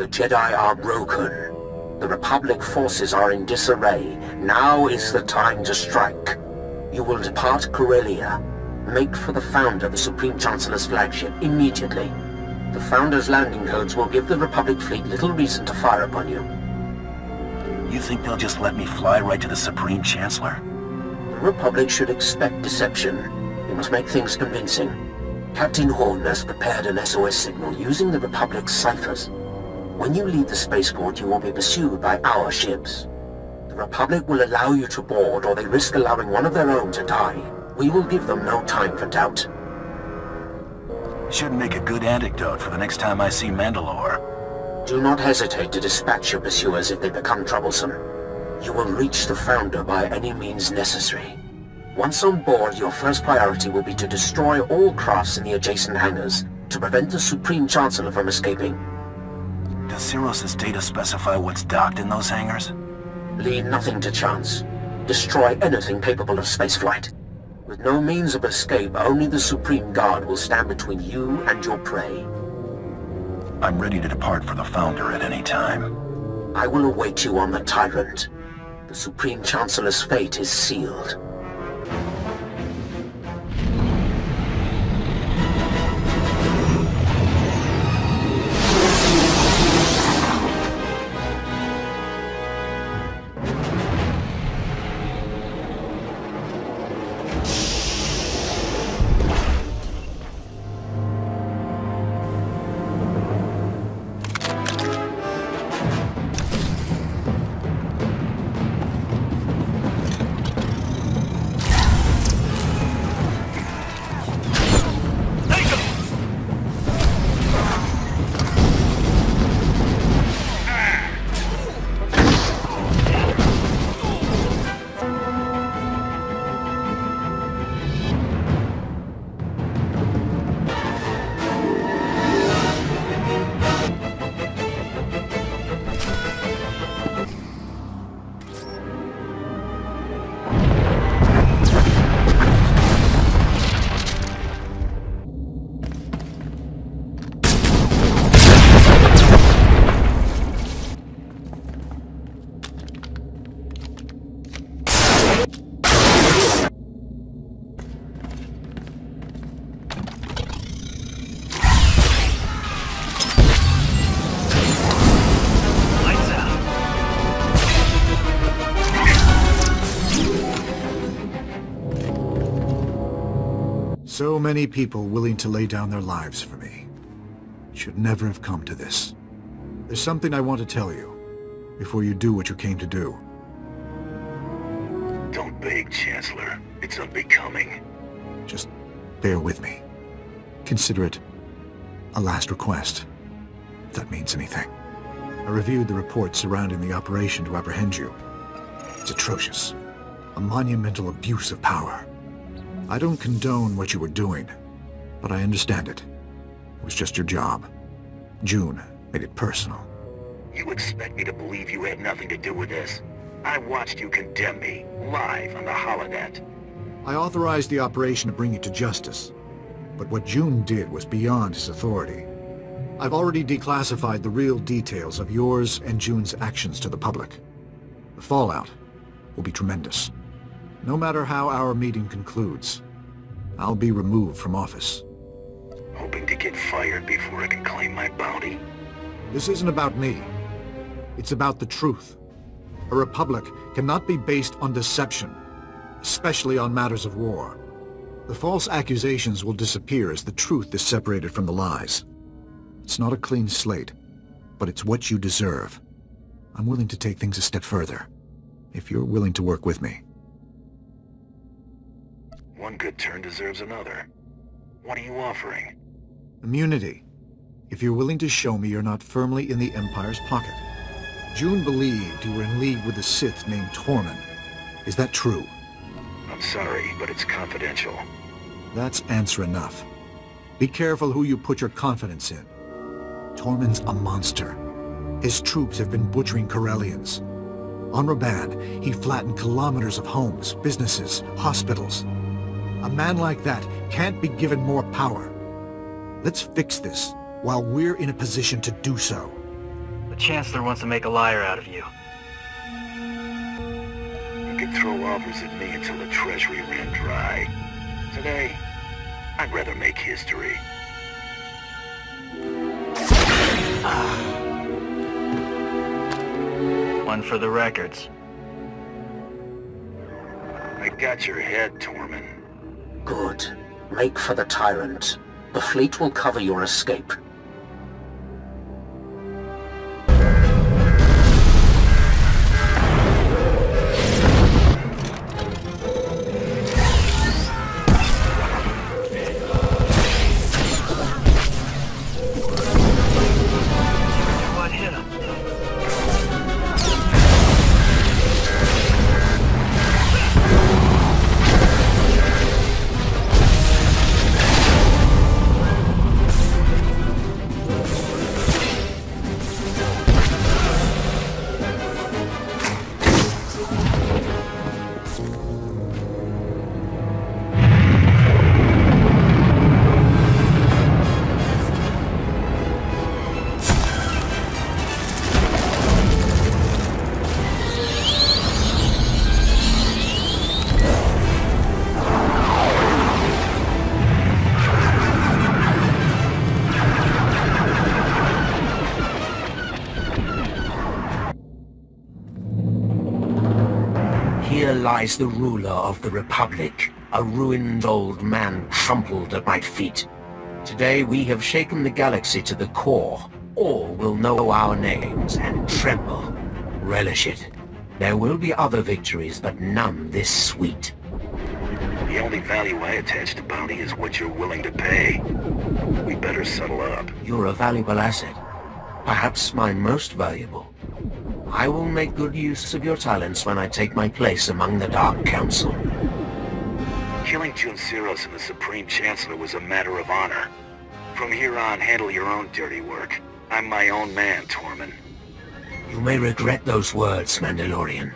The Jedi are broken. The Republic forces are in disarray. Now is the time to strike. You will depart Corellia. Make for the Founder, the Supreme Chancellor's flagship, immediately. The Founder's landing codes will give the Republic fleet little reason to fire upon you. You think they'll just let me fly right to the Supreme Chancellor? The Republic should expect deception. We must make things convincing. Captain Horn has prepared an SOS signal using the Republic's ciphers. When you leave the spaceport, you will be pursued by our ships. The Republic will allow you to board, or they risk allowing one of their own to die. We will give them no time for doubt. Should make a good anecdote for the next time I see Mandalore. Do not hesitate to dispatch your pursuers if they become troublesome. You will reach the Founder by any means necessary. Once on board, your first priority will be to destroy all crafts in the adjacent hangars to prevent the Supreme Chancellor from escaping. Does Seros's data specify what's docked in those hangars? Leave nothing to chance. Destroy anything capable of spaceflight. With no means of escape, only the Supreme Guard will stand between you and your prey. I'm ready to depart for the Founder at any time. I will await you on the Tyrant. The Supreme Chancellor's fate is sealed. So many people willing to lay down their lives for me. It should never have come to this. There's something I want to tell you, before you do what you came to do. Don't beg, Chancellor. It's unbecoming. Just bear with me. Consider it a last request, if that means anything. I reviewed the reports surrounding the operation to apprehend you. It's atrocious. A monumental abuse of power. I don't condone what you were doing, but I understand it. It was just your job. Jun made it personal. You expect me to believe you had nothing to do with this? I watched you condemn me, live on the holonet. I authorized the operation to bring you to justice, but what Jun did was beyond his authority. I've already declassified the real details of yours and Jun's actions to the public. The fallout will be tremendous. No matter how our meeting concludes, I'll be removed from office. Hoping to get fired before I can claim my bounty? This isn't about me. It's about the truth. A republic cannot be based on deception, especially on matters of war. The false accusations will disappear as the truth is separated from the lies. It's not a clean slate, but it's what you deserve. I'm willing to take things a step further, if you're willing to work with me. One good turn deserves another. What are you offering? Immunity. If you're willing to show me you're not firmly in the Empire's pocket. Jun believed you were in league with a Sith named Tormen. Is that true? I'm sorry, but it's confidential. That's answer enough. Be careful who you put your confidence in. Tormen's a monster. His troops have been butchering Corellians. On Raban, he flattened kilometers of homes, businesses, hospitals. A man like that can't be given more power. Let's fix this while we're in a position to do so. The Chancellor wants to make a liar out of you. You could throw offers at me until the treasury ran dry. Today, I'd rather make history. Ah. One for the records. I got your head, Tormen. Good. Make for the Tyrant. The fleet will cover your escape. Here lies the ruler of the Republic, a ruined old man trampled at my feet. Today we have shaken the galaxy to the core. All will know our names and tremble. Relish it. There will be other victories, but none this sweet. The only value I attach to bounty is what you're willing to pay. We better settle up. You're a valuable asset. Perhaps my most valuable. I will make good use of your talents when I take my place among the Dark Council. Killing Jun Seros and the Supreme Chancellor was a matter of honor. From here on, handle your own dirty work. I'm my own man, Tormen. You may regret those words, Mandalorian.